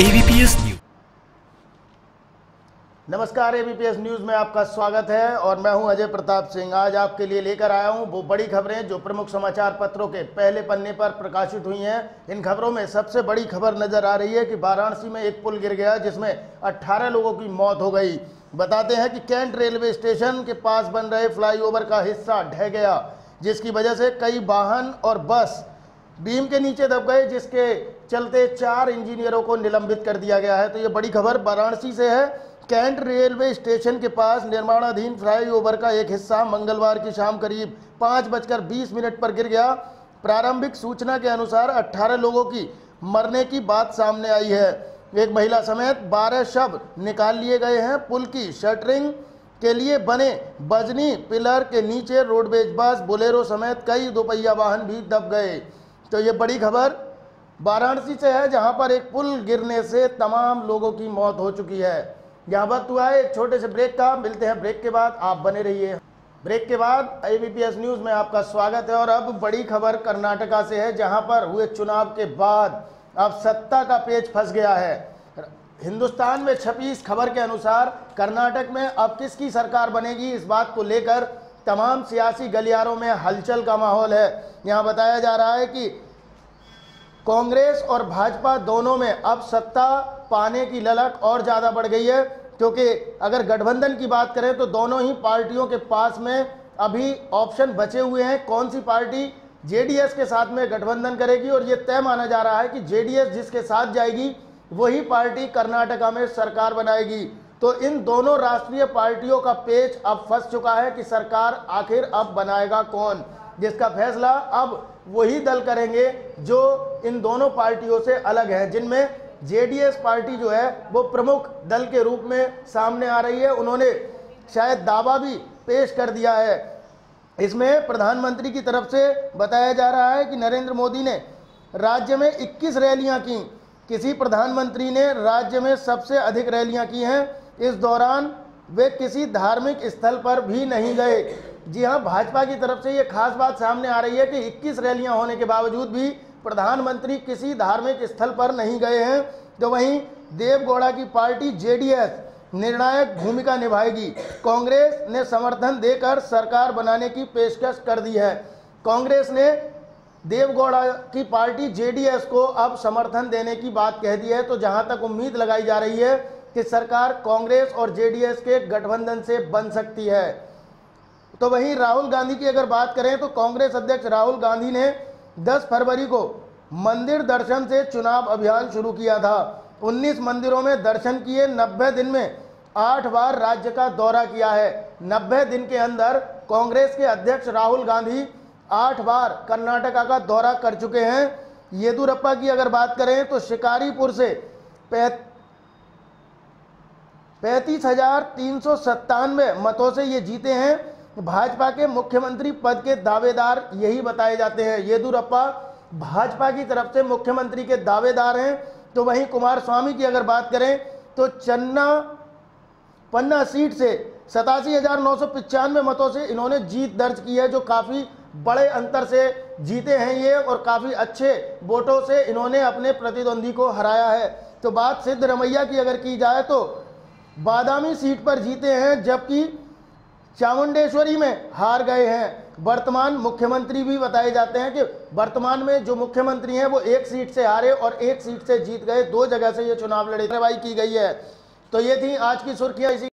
ABPS News नमस्कार ABPS News में आपका स्वागत है और मैं हूँ अजय प्रताप सिंह। आज आपके लिए लेकर आया हूँ वो बड़ी खबरें जो प्रमुख समाचार पत्रों के पहले पन्ने पर प्रकाशित हुई हैं। इन खबरों में सबसे बड़ी खबर नज़र आ रही है कि वाराणसी में एक पुल गिर गया जिसमें 18 लोगों की मौत हो गई। बताते हैं कि कैंट रेलवे स्टेशन के पास बन रहे फ्लाईओवर का हिस्सा ढह गया, जिसकी वजह से कई वाहन और बस बीम के नीचे दब गए, जिसके चलते चार इंजीनियरों को निलंबित कर दिया गया है। तो ये बड़ी खबर वाराणसी से है। कैंट रेलवे स्टेशन के पास निर्माणाधीन फ्लाईओवर का एक हिस्सा मंगलवार की शाम करीब पाँच बजकर बीस मिनट पर गिर गया। प्रारंभिक सूचना के अनुसार 18 लोगों की मरने की बात सामने आई है। एक महिला समेत 12 शव निकाल लिए गए हैं। पुल की शटरिंग के लिए बने बजनी पिलर के नीचे रोडवेज़ बस बोलेरो समेत कई दोपहिया वाहन भी दब गए। तो ये बड़ी खबर, वाराणसी से है, जहाँ पर एक पुल गिरने से तमाम लोगों की मौत हो चुकी है। यहाँ वक्त हुआ है, एक छोटे से ब्रेक का, मिलते हैं ब्रेक के बाद, आप बने रहिए। ब्रेक के बाद एबीपीएस न्यूज़ में आपका स्वागत है, और अब बड़ी खबर कर्नाटका से है, जहाँ पर हुए चुनाव के बाद अब सत्ता का पेच फंस गया है। हिंदुस्तान में छपी इस खबर के अनुसार, कर्नाटक में अब किसकी सरकार बनेगी, इस बात को लेकर तमाम सियासी गलियारों में हलचल का माहौल है। यहाँ बताया जा रहा है कि कांग्रेस और भाजपा दोनों में अब सत्ता पाने की ललक और ज़्यादा बढ़ गई है, क्योंकि अगर गठबंधन की बात करें तो दोनों ही पार्टियों के पास में अभी ऑप्शन बचे हुए हैं। कौन सी पार्टी जेडीएस के साथ में गठबंधन करेगी? और ये तय माना जा रहा है कि जेडीएस जिसके साथ जाएगी, वही पार्टी कर्नाटका में सरकार बनाएगी। तो इन दोनों राष्ट्रीय पार्टियों का पेच अब फंस चुका है कि सरकार आखिर अब बनाएगा कौन। जिसका फैसला अब वही दल करेंगे जो इन दोनों पार्टियों से अलग है, जिनमें जेडीएस पार्टी जो है वो प्रमुख दल के रूप में सामने आ रही है। उन्होंने शायद दावा भी पेश कर दिया है। इसमें प्रधानमंत्री की तरफ़ से बताया जा रहा है कि नरेंद्र मोदी ने राज्य में 21 रैलियाँ की। किसी प्रधानमंत्री ने राज्य में सबसे अधिक रैलियाँ की हैं। इस दौरान वे किसी धार्मिक स्थल पर भी नहीं गए। जी हाँ भाजपा की तरफ़ से ये खास बात सामने आ रही है कि 21 रैलियाँ होने के बावजूद भी प्रधानमंत्री किसी धार्मिक स्थल पर नहीं गए हैं तो वहीं देवगौड़ा की पार्टी जेडीएस निर्णायक भूमिका निभाएगी। कांग्रेस ने समर्थन देकर सरकार बनाने की पेशकश कर दी है। कांग्रेस ने देवगौड़ा की पार्टी जेडीएस को अब समर्थन देने की बात कह दी है तो जहाँ तक उम्मीद लगाई जा रही है कि सरकार कांग्रेस और जेडीएस के गठबंधन से बन सकती है। तो वहीं राहुल गांधी की अगर बात करें तो कांग्रेस अध्यक्ष राहुल गांधी ने 10 फरवरी को मंदिर दर्शन से चुनाव अभियान शुरू किया था। 19 मंदिरों में दर्शन किए 90 दिन में आठ बार राज्य का दौरा किया है। 90 दिन के अंदर कांग्रेस के अध्यक्ष राहुल गांधी आठ बार कर्नाटका का दौरा कर चुके हैं। येदुरप्पा की अगर बात करें तो शिकारीपुर से पैंतीस हज़ार तीन सौ सत्तानवे मतों से ये जीते हैं। भाजपा के मुख्यमंत्री पद के दावेदार यही बताए जाते हैं। येदुरप्पा भाजपा की तरफ़ से मुख्यमंत्री के दावेदार हैं। तो वहीं कुमार स्वामी की अगर बात करें तो चन्ना पन्ना सीट से सतासी हज़ार नौ सौ पचानवे मतों से इन्होंने जीत दर्ज की है, जो काफ़ी बड़े अंतर से जीते हैं ये, और काफ़ी अच्छे वोटों से इन्होंने अपने प्रतिद्वंदी को हराया है। तो बात सिद्ध रमैया की अगर की जाए तो बादामी सीट पर जीते हैं, जबकि चामुंडेश्वरी में हार गए हैं। वर्तमान मुख्यमंत्री भी बताए जाते हैं कि वर्तमान में जो मुख्यमंत्री हैं, वो एक सीट से हारे और एक सीट से जीत गए। दो जगह से ये चुनाव लड़े कार्रवाई की गई है। तो ये थी आज की सुर्खियाँ। इसी